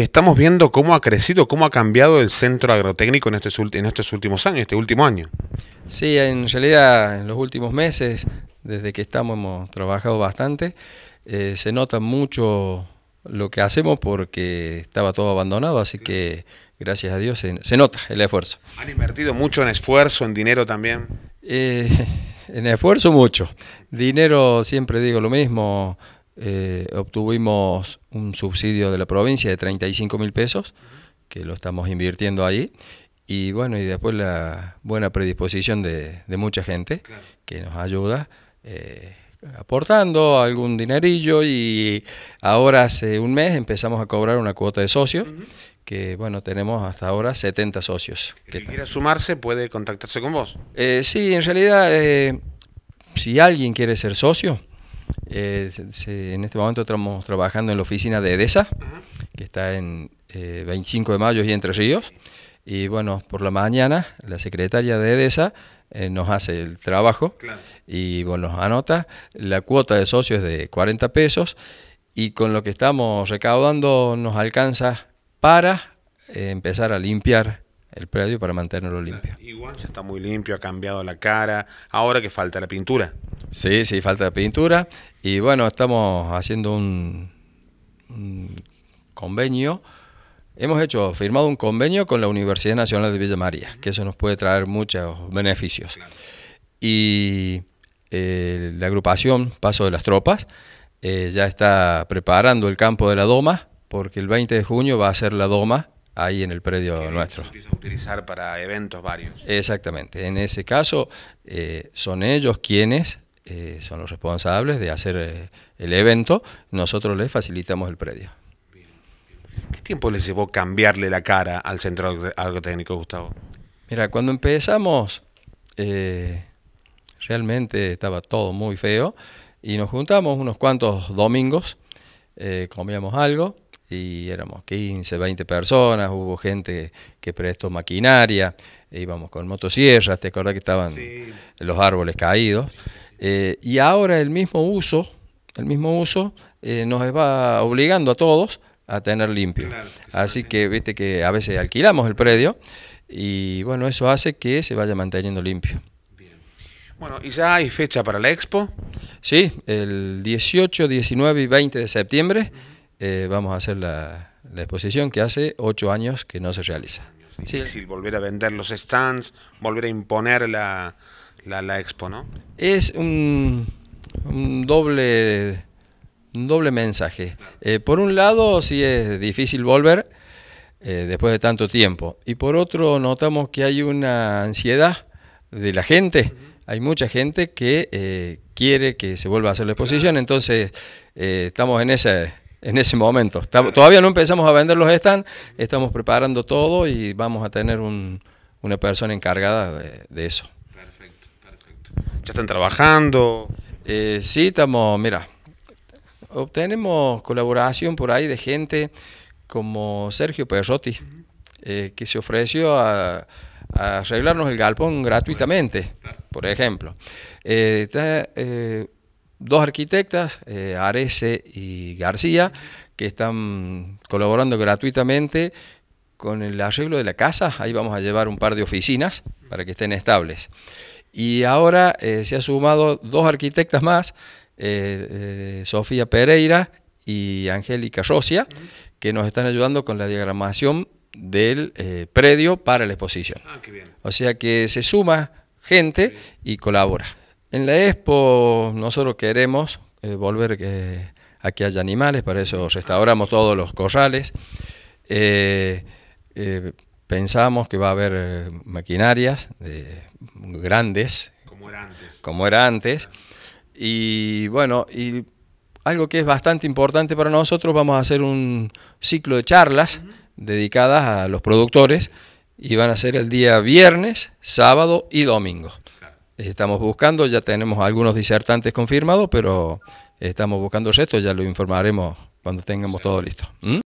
estamos viendo cómo ha crecido, cómo ha cambiado el centro agrotécnico en estos, en estos últimos años, este último año. Sí, en realidad en los últimos meses, desde que estamos, hemos trabajado bastante. Eh, se nota mucho lo que hacemos porque estaba todo abandonado, así que gracias a Dios se, nota el esfuerzo. ¿Han invertido mucho en esfuerzo, en dinero también? Eh, en esfuerzo mucho. Dinero, siempre digo lo mismo, eh, obtuvimos un subsidio de la provincia de 35 mil pesos, que lo estamos invirtiendo ahí, y bueno, y después la buena predisposición de, mucha gente que nos ayuda. Eh, aportando algún dinerillo y ahora hace un mes empezamos a cobrar una cuota de socios, que bueno, tenemos hasta ahora 70 socios. El que quiera sumarse puede contactarse con vos. Eh, sí, en realidad, eh, si alguien quiere ser socio, eh, en este momento estamos trabajando en la oficina de EDESA, que está en 25 de mayo y Entre Ríos, y bueno, por la mañana la secretaria de EDESA eh, nos hace el trabajo y bueno, nos anota. La cuota de socios es de 40 pesos y con lo que estamos recaudando nos alcanza para eh, empezar a limpiar el predio para mantenerlo limpio. Igual ya está muy limpio, ha cambiado la cara, ahora que falta la pintura. Sí, sí, falta pintura y bueno, estamos haciendo un convenio Hemos hecho, firmado un convenio con la Universidad Nacional de Villa María, que eso nos puede traer muchos beneficios. Y eh, la agrupación Paso de las Tropas eh, ya está preparando el campo de la Doma, porque el 20 de junio va a ser la Doma ahí en el predio nuestro. Se empieza a utilizar para eventos varios. Exactamente. En ese caso, eh, son ellos quienes son los responsables de hacer el evento. Nosotros les facilitamos el predio. ¿Qué tiempo les llevó cambiarle la cara al centro agrotécnico, Gustavo? Mira, cuando empezamos, eh, realmente estaba todo muy feo y nos juntamos unos cuantos domingos, eh, comíamos algo y éramos 15, 20 personas, hubo gente que prestó maquinaria, íbamos con motosierras, te acuerdas que estaban los árboles caídos, eh, y ahora el mismo uso, el mismo uso nos va obligando a todos a tener limpio. Así que viste que a veces alquilamos el predio y bueno, eso hace que se vaya manteniendo limpio. Bueno, ¿y ya hay fecha para la expo? Sí, el 18, 19 y 20 de septiembre eh, vamos a hacer la, exposición que hace ocho años que no se realiza. Es difícil volver a vender los stands, volver a imponer la, la, expo, ¿no? Es un, un doble un doble mensaje. Eh, por un lado, sí es difícil volver eh, después de tanto tiempo. Y por otro, notamos que hay una ansiedad de la gente. Hay mucha gente que eh, quiere que se vuelva a hacer la exposición, entonces estamos en ese, en ese momento. todavía no empezamos a vender los stands, estamos preparando todo y vamos a tener una persona encargada de, de, eso. ¿Ya están trabajando? sí, estamos, mira, obtenemos colaboración por ahí de gente como Sergio Perrotti, eh, que se ofreció a, arreglarnos el galpón gratuitamente, por ejemplo. Eh, eh, dos arquitectas, Arese y García, que están colaborando gratuitamente con el arreglo de la casa. Ahí vamos a llevar un par de oficinas para que estén estables. Y ahora se ha sumado dos arquitectas más eh, eh, Sofía Pereira y Angélica Rosia, que nos están ayudando con la diagramación del eh, predio para la exposición. Ah, o sea que se suma gente y colabora. En la expo nosotros queremos volver a que haya animales, para eso restauramos todos los corrales. Pensamos que va a haber maquinarias grandes, como era antes. Como era antes y bueno, y algo que es bastante importante para nosotros, vamos a hacer un ciclo de charlas dedicadas a los productores y van a ser el día viernes, sábado y domingo. Estamos buscando, ya tenemos algunos disertantes confirmados, pero estamos buscando el resto, ya lo informaremos cuando tengamos todo listo. ¿Mm?